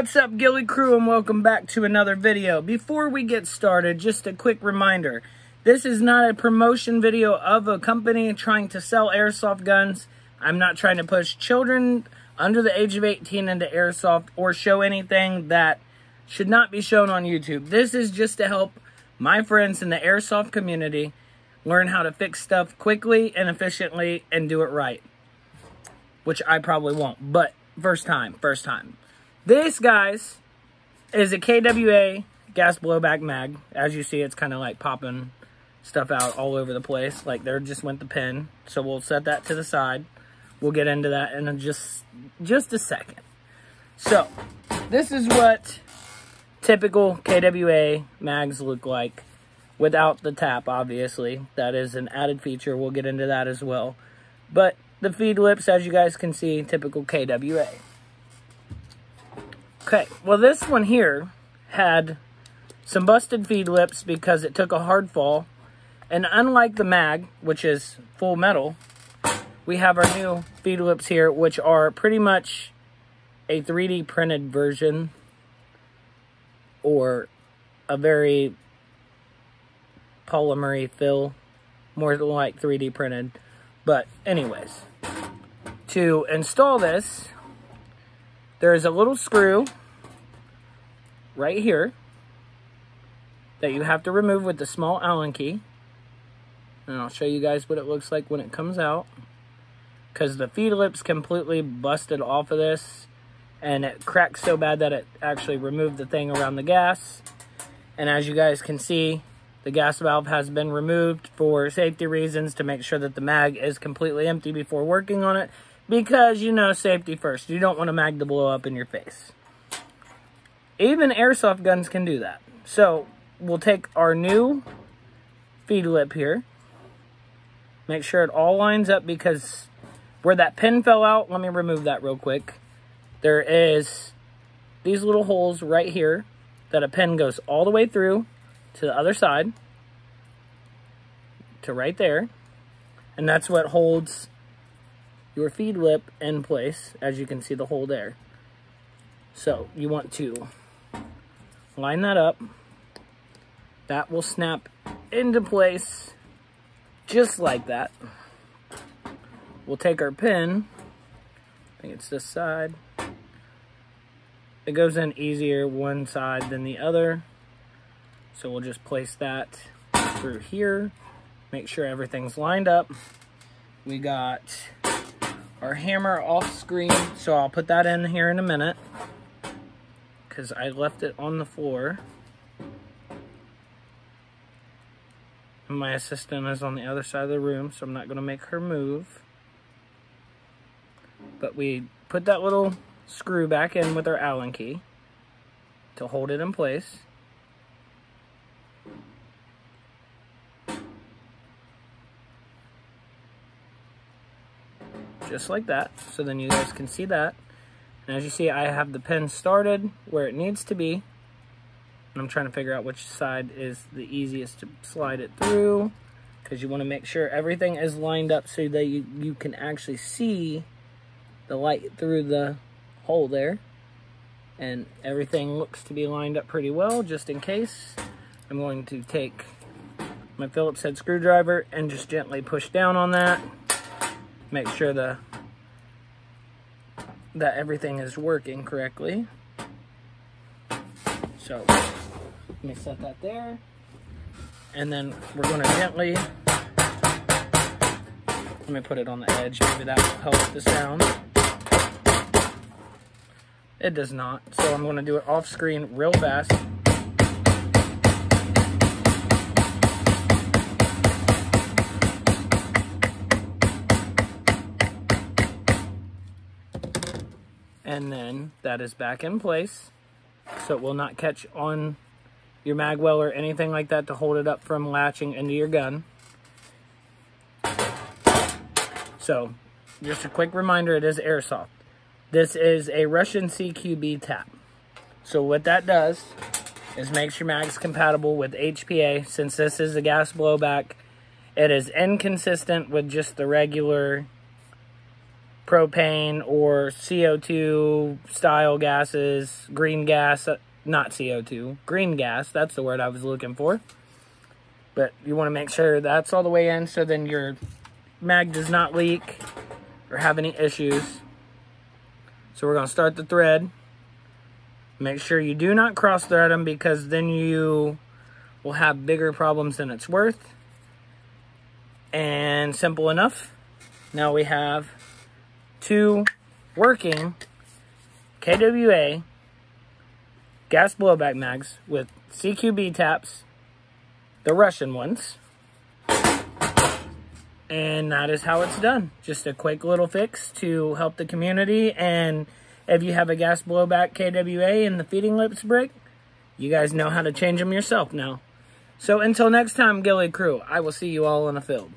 What's up, Ghillie Crew, and welcome back to another video. Before we get started, just a quick reminder. This is not a promotion video of a company trying to sell airsoft guns. I'm not trying to push children under the age of 18 into airsoft or show anything that should not be shown on YouTube. This is just to help my friends in the airsoft community learn how to fix stuff quickly and efficiently and do it right. Which I probably won't, but first time, first time. This, guys, is a KWA gas blowback mag. As you see, it's kind of like popping stuff out all over the place. Like there just went the pin. So we'll set that to the side. We'll get into that in just, just a second. So, this is what typical KWA mags look like without the tap, obviously. That is an added feature. We'll get into that as well. But the feed lips, as you guys can see, typical KWA. Okay, well this one here had some busted feed lips because it took a hard fall. And unlike the mag, which is full metal, we have our new feed lips here, which are pretty much a 3D printed version or a very polymery fill, more like 3D printed. But anyways, to install this, there is a little screw right here that you have to remove with the small Allen key. And I'll show you guys what it looks like when it comes out. Because the feed lip's completely busted off of this. And it cracked so bad that it actually removed the thing around the gas. And as you guys can see, the gas valve has been removed for safety reasons to make sure that the mag is completely empty before working on it. Because, you know, safety first. You don't want a mag to blow up in your face. Even airsoft guns can do that. So, we'll take our new feed lip here. Make sure it all lines up because where that pin fell out, let me remove that real quick. There is these little holes right here that a pin goes all the way through to the other side to right there. And that's what holds your feed lip in place, as you can see the hole there. So you want to line that up. That will snap into place just like that. We'll take our pin, I think it's this side. It goes in easier one side than the other. So we'll just place that through here. Make sure everything's lined up. We got our hammer off screen, so I'll put that in here in a minute because I left it on the floor. And my assistant is on the other side of the room, so I'm not going to make her move. But we put that little screw back in with our Allen key to hold it in place. Just like that. So then you guys can see that. And as you see, I have the pin started where it needs to be. And I'm trying to figure out which side is the easiest to slide it through. Because you want to make sure everything is lined up so that you, you can actually see the light through the hole there. And everything looks to be lined up pretty well, just in case. I'm going to take my Phillips head screwdriver and just gently push down on that. Make sure the that everything is working correctly. So, let me set that there. And then we're going to gently, let me put it on the edge, maybe that will help the sound. It does not, so I'm going to do it off screen real fast. And then that is back in place so it will not catch on your mag well or anything like that to hold it up from latching into your gun. So, just a quick reminder, it is airsoft. This is a Russian CQB tap. So what that does is makes your mags compatible with HPA. Since this is a gas blowback, it is inconsistent with just the regular propane or CO2 style gases, green gas, uh, not CO2, green gas, that's the word I was looking for. But you want to make sure that's all the way in so then your mag does not leak or have any issues. So we're going to start the thread. Make sure you do not cross thread them because then you will have bigger problems than it's worth. And simple enough. Now we have two working KWA gas blowback mags with CQB taps, the Russian ones. And that is how it's done. Just a quick little fix to help the community. And if you have a gas blowback KWA and the feeding lips break, you guys know how to change them yourself now. So until next time, Ghillie Crew, I will see you all in the field.